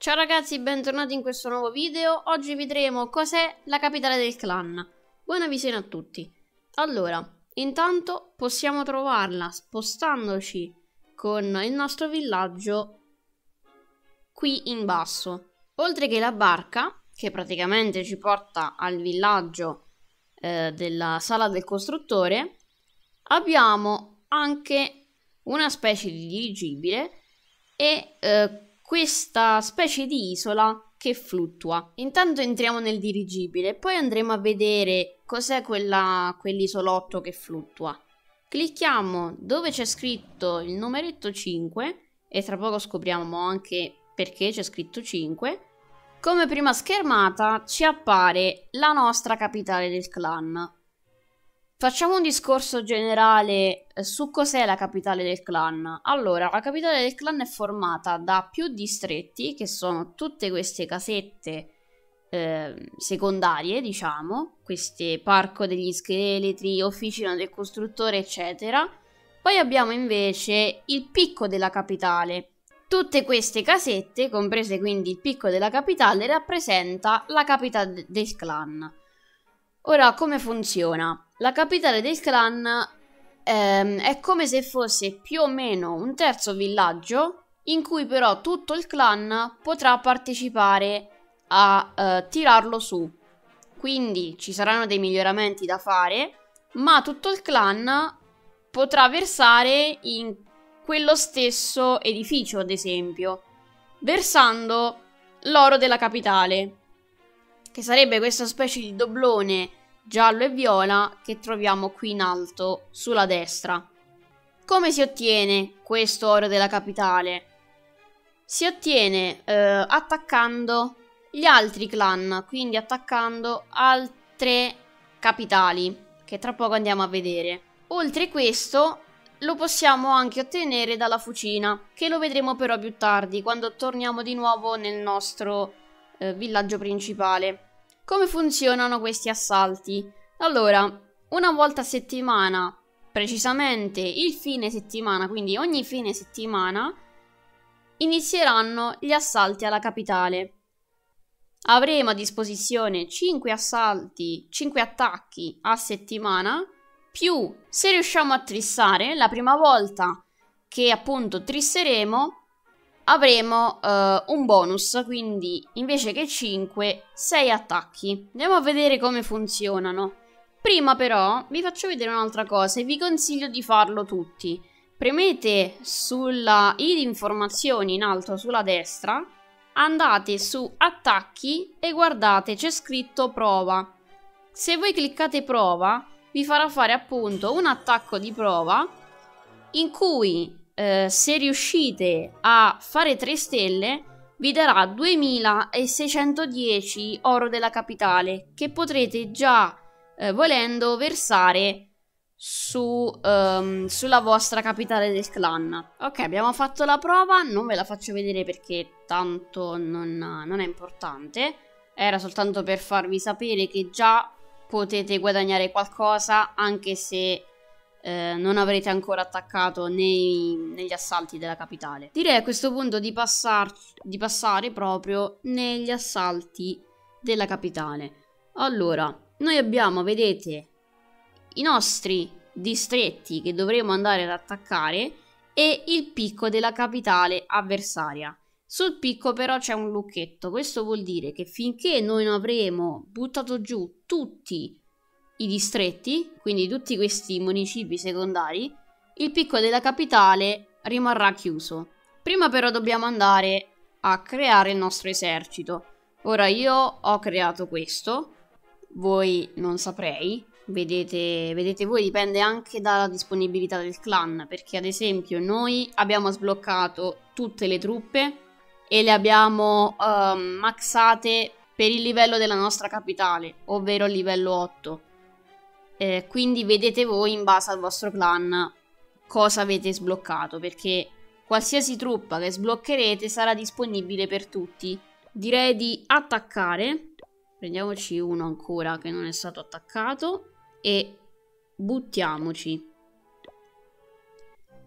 Ciao ragazzi, bentornati in questo nuovo video. Oggi vedremo cos'è la capitale del clan. Buona visione a tutti. Allora, intanto possiamo trovarla spostandoci con il nostro villaggio qui in basso. Oltre che la barca, che praticamente ci porta al villaggio eh, della sala del costruttore, abbiamo anche una specie di dirigibile e eh, questa specie di isola che fluttua. Intanto entriamo nel dirigibile, poi andremo a vedere cos'è quell'isolotto che fluttua. Clicchiamo dove c'è scritto il numeretto 5 e tra poco scopriamo anche perché c'è scritto 5. Come prima schermata ci appare la nostra capitale del clan. Facciamo un discorso generale su cos'è la capitale del clan. Allora, la capitale del clan è formata da più distretti, che sono tutte queste casette eh, secondarie, diciamo, queste parco degli scheletri, officina del costruttore, eccetera. Poi abbiamo invece il picco della capitale. Tutte queste casette, comprese quindi il picco della capitale, rappresenta la capitale del clan. Ora, come funziona? La capitale del clan ehm, è come se fosse più o meno un terzo villaggio in cui però tutto il clan potrà partecipare a eh, tirarlo su. Quindi ci saranno dei miglioramenti da fare, ma tutto il clan potrà versare in quello stesso edificio, ad esempio, versando l'oro della capitale, che sarebbe questa specie di doblone giallo e viola che troviamo qui in alto sulla destra. Come si ottiene questo oro della capitale? Si ottiene eh, attaccando gli altri clan, quindi attaccando altre capitali, che tra poco andiamo a vedere. Oltre questo, lo possiamo anche ottenere dalla fucina, che lo vedremo però più tardi, quando torniamo di nuovo nel nostro eh, villaggio principale. Come funzionano questi assalti? Allora, una volta a settimana, precisamente il fine settimana, quindi ogni fine settimana, inizieranno gli assalti alla capitale. Avremo a disposizione 5 assalti, 5 attacchi a settimana, più se riusciamo a trissare, la prima volta che appunto trisseremo, avremo uh, un bonus, quindi invece che 5, 6 attacchi. Andiamo a vedere come funzionano. Prima però vi faccio vedere un'altra cosa e vi consiglio di farlo tutti. Premete sulla i informazioni in alto sulla destra, andate su attacchi e guardate c'è scritto prova. Se voi cliccate prova vi farà fare appunto un attacco di prova in cui eh, se riuscite a fare 3 stelle vi darà 2610 oro della capitale che potrete già eh, volendo versare su, um, sulla vostra capitale del clan. Ok, abbiamo fatto la prova, non ve la faccio vedere perché tanto non, non è importante. Era soltanto per farvi sapere che già potete guadagnare qualcosa anche se eh, non avrete ancora attaccato nei, negli assalti della capitale. Direi a questo punto di, passar, di passare proprio negli assalti della capitale. Allora, noi abbiamo, vedete, i nostri distretti che dovremo andare ad attaccare e il picco della capitale avversaria. Sul picco però c'è un lucchetto, questo vuol dire che finché noi non avremo buttato giù tutti i distretti, quindi tutti questi municipi secondari, il picco della capitale rimarrà chiuso. Prima però dobbiamo andare a creare il nostro esercito. Ora io ho creato questo, voi non saprei, vedete, vedete voi, dipende anche dalla disponibilità del clan, perché ad esempio noi abbiamo sbloccato tutte le truppe e le abbiamo um, maxate per il livello della nostra capitale, ovvero il livello 8. Eh, quindi vedete voi in base al vostro clan cosa avete sbloccato, perché qualsiasi truppa che sbloccherete sarà disponibile per tutti. Direi di attaccare, prendiamoci uno ancora che non è stato attaccato e buttiamoci.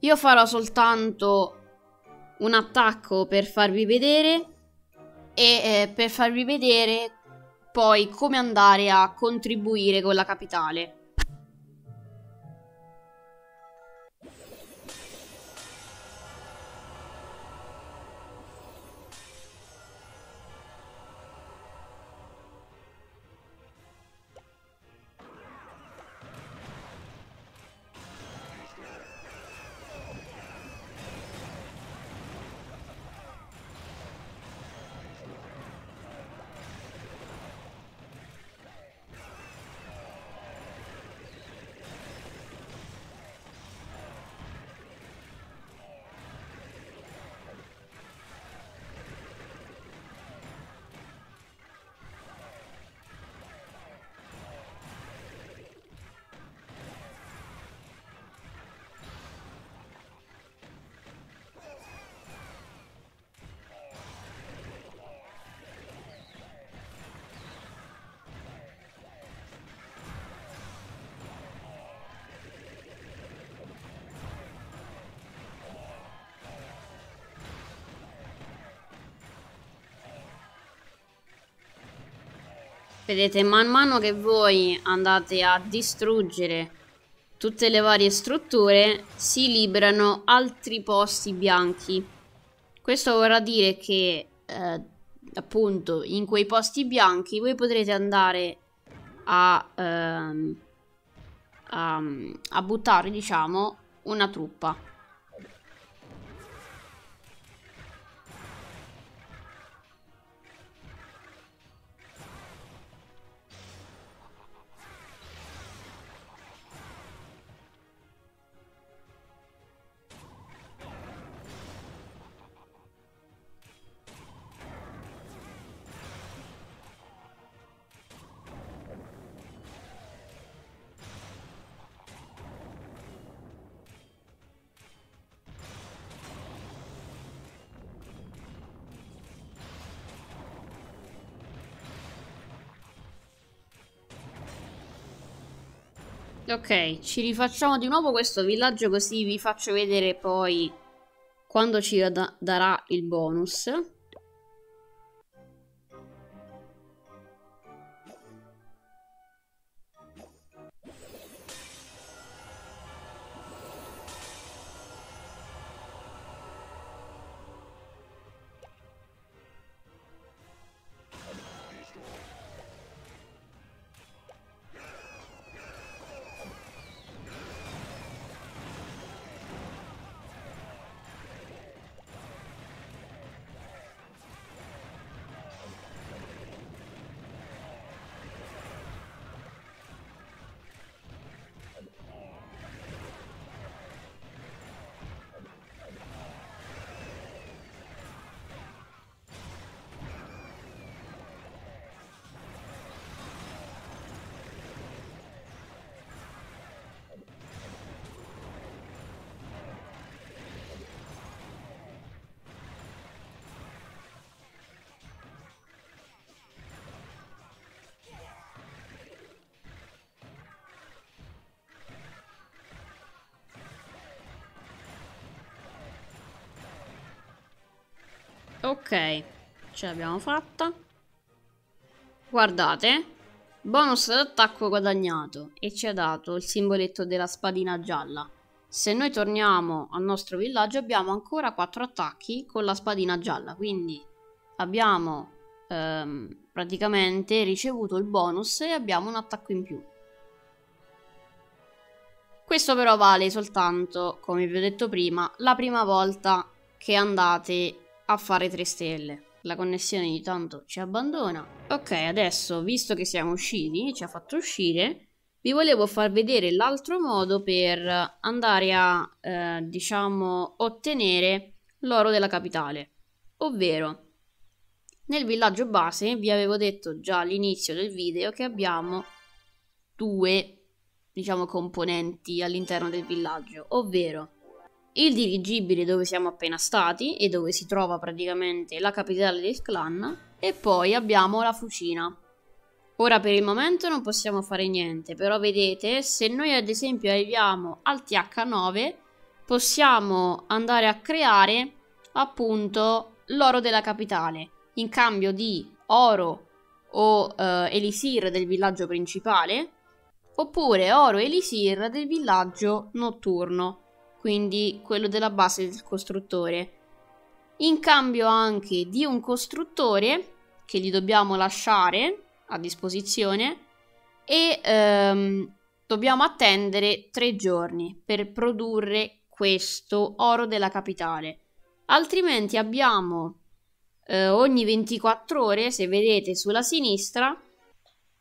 Io farò soltanto un attacco per farvi vedere e eh, per farvi vedere poi come andare a contribuire con la capitale. Vedete, man mano che voi andate a distruggere tutte le varie strutture, si liberano altri posti bianchi. Questo vorrà dire che, eh, appunto, in quei posti bianchi voi potrete andare a, ehm, a, a buttare, diciamo, una truppa. Ok, ci rifacciamo di nuovo questo villaggio così vi faccio vedere poi quando ci da darà il bonus. Ok, ce l'abbiamo fatta. Guardate, bonus d'attacco guadagnato e ci ha dato il simboletto della spadina gialla. Se noi torniamo al nostro villaggio abbiamo ancora 4 attacchi con la spadina gialla, quindi abbiamo ehm, praticamente ricevuto il bonus e abbiamo un attacco in più. Questo però vale soltanto, come vi ho detto prima, la prima volta che andate a fare 3 stelle. La connessione di tanto ci abbandona. Ok, adesso, visto che siamo usciti, ci ha fatto uscire, vi volevo far vedere l'altro modo per andare a, eh, diciamo, ottenere l'oro della capitale. Ovvero, nel villaggio base vi avevo detto già all'inizio del video che abbiamo due, diciamo, componenti all'interno del villaggio, ovvero il dirigibile dove siamo appena stati e dove si trova praticamente la capitale del clan e poi abbiamo la fucina. Ora per il momento non possiamo fare niente, però vedete se noi ad esempio arriviamo al TH9 possiamo andare a creare appunto l'oro della capitale. in cambio di oro o eh, elisir del villaggio principale, oppure oro elisir del villaggio notturno, quindi quello della base del costruttore. In cambio anche di un costruttore che gli dobbiamo lasciare a disposizione e ehm, dobbiamo attendere tre giorni per produrre questo oro della capitale. Altrimenti abbiamo eh, ogni 24 ore, se vedete sulla sinistra,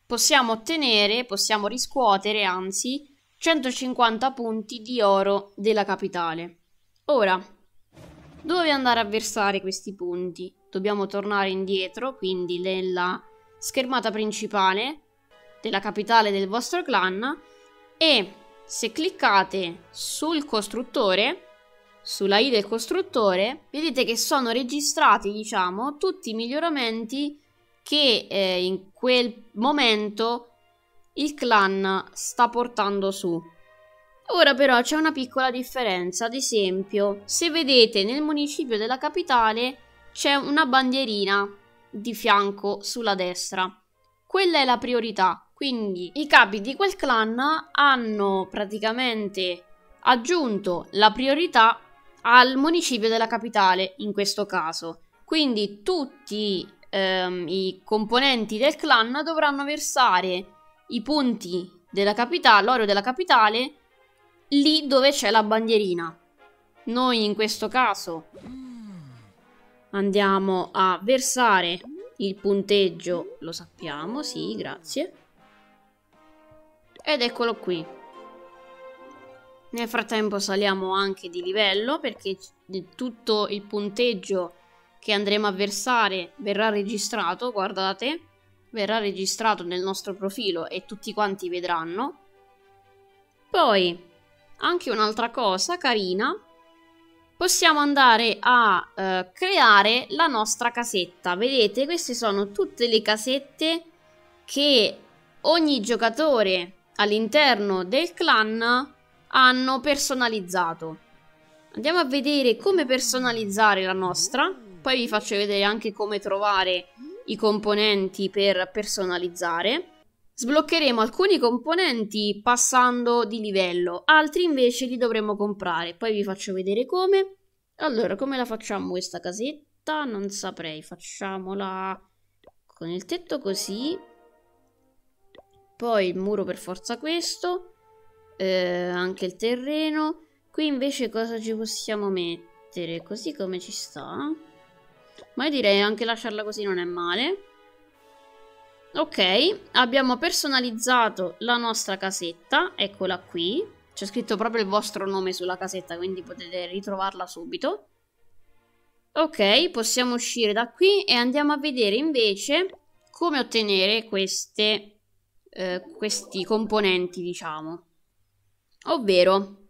possiamo ottenere, possiamo riscuotere anzi 150 punti di oro della capitale. Ora, dove andare a versare questi punti? Dobbiamo tornare indietro, quindi nella schermata principale della capitale del vostro clan e se cliccate sul costruttore sulla i del costruttore, vedete che sono registrati, diciamo, tutti i miglioramenti che eh, in quel momento il clan sta portando su. Ora però c'è una piccola differenza, ad esempio, se vedete nel municipio della capitale c'è una bandierina di fianco sulla destra. Quella è la priorità, quindi i capi di quel clan hanno praticamente aggiunto la priorità al municipio della capitale in questo caso. Quindi tutti ehm, i componenti del clan dovranno versare i punti della capitale, l'oro della capitale, lì dove c'è la bandierina. Noi in questo caso andiamo a versare il punteggio, lo sappiamo, sì, grazie. Ed eccolo qui. Nel frattempo saliamo anche di livello perché tutto il punteggio che andremo a versare verrà registrato, guardate, verrà registrato nel nostro profilo e tutti quanti vedranno. Poi, anche un'altra cosa carina, possiamo andare a eh, creare la nostra casetta. Vedete, queste sono tutte le casette che ogni giocatore all'interno del clan hanno personalizzato. Andiamo a vedere come personalizzare la nostra, poi vi faccio vedere anche come trovare i componenti per personalizzare. Sbloccheremo alcuni componenti passando di livello, altri invece li dovremo comprare, poi vi faccio vedere come. Allora, come la facciamo questa casetta? Non saprei, facciamola con il tetto così. Poi il muro per forza questo eh, anche il terreno. Qui invece cosa ci possiamo mettere? Così come ci sta. Ma io direi anche lasciarla così non è male. Ok, abbiamo personalizzato la nostra casetta, eccola qui. C'è scritto proprio il vostro nome sulla casetta, quindi potete ritrovarla subito. Ok, possiamo uscire da qui e andiamo a vedere invece come ottenere queste, eh, questi componenti, diciamo. Ovvero,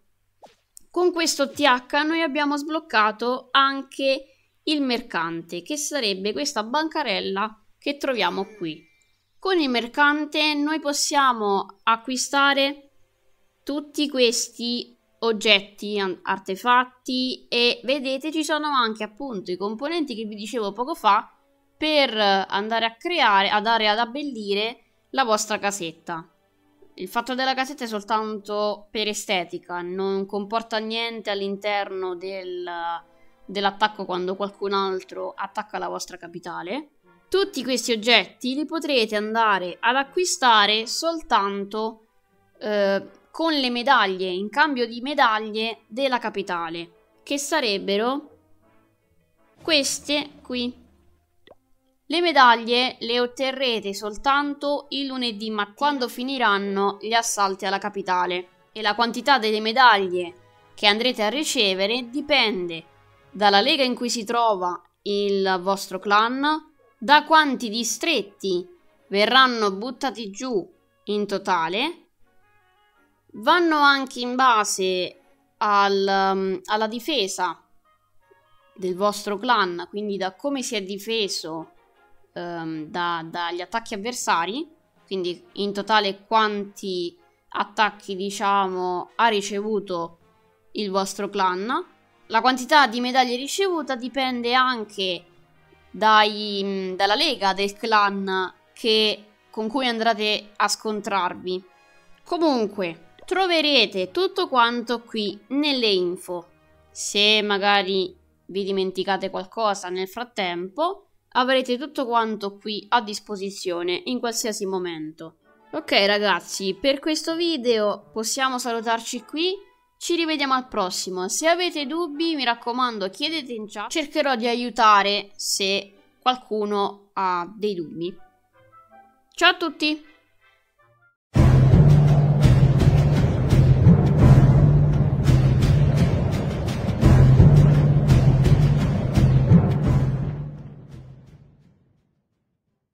con questo TH noi abbiamo sbloccato anche il mercante, che sarebbe questa bancarella che troviamo qui. Con il mercante noi possiamo acquistare tutti questi oggetti, artefatti e vedete ci sono anche appunto i componenti che vi dicevo poco fa per andare a creare, a dare ad abbellire la vostra casetta. Il fatto della casetta è soltanto per estetica, non comporta niente all'interno del, dell'attacco quando qualcun altro attacca la vostra capitale. Tutti questi oggetti li potrete andare ad acquistare soltanto eh, con le medaglie, in cambio di medaglie della capitale, che sarebbero queste qui. Le medaglie le otterrete soltanto il lunedì mattina quando finiranno gli assalti alla capitale e la quantità delle medaglie che andrete a ricevere dipende dalla lega in cui si trova il vostro clan, da quanti distretti verranno buttati giù in totale, vanno anche in base al, um, alla difesa del vostro clan, quindi da come si è difeso um, da, dagli attacchi avversari, quindi in totale quanti attacchi diciamo ha ricevuto il vostro clan. La quantità di medaglie ricevuta dipende anche dai, dalla lega del clan che, con cui andrete a scontrarvi. Comunque, troverete tutto quanto qui nelle info. Se magari vi dimenticate qualcosa nel frattempo, avrete tutto quanto qui a disposizione in qualsiasi momento. Ok ragazzi, per questo video possiamo salutarci qui. Ci rivediamo al prossimo. Se avete dubbi, mi raccomando, chiedete in chat. Cercherò di aiutare se qualcuno ha dei dubbi. Ciao a tutti!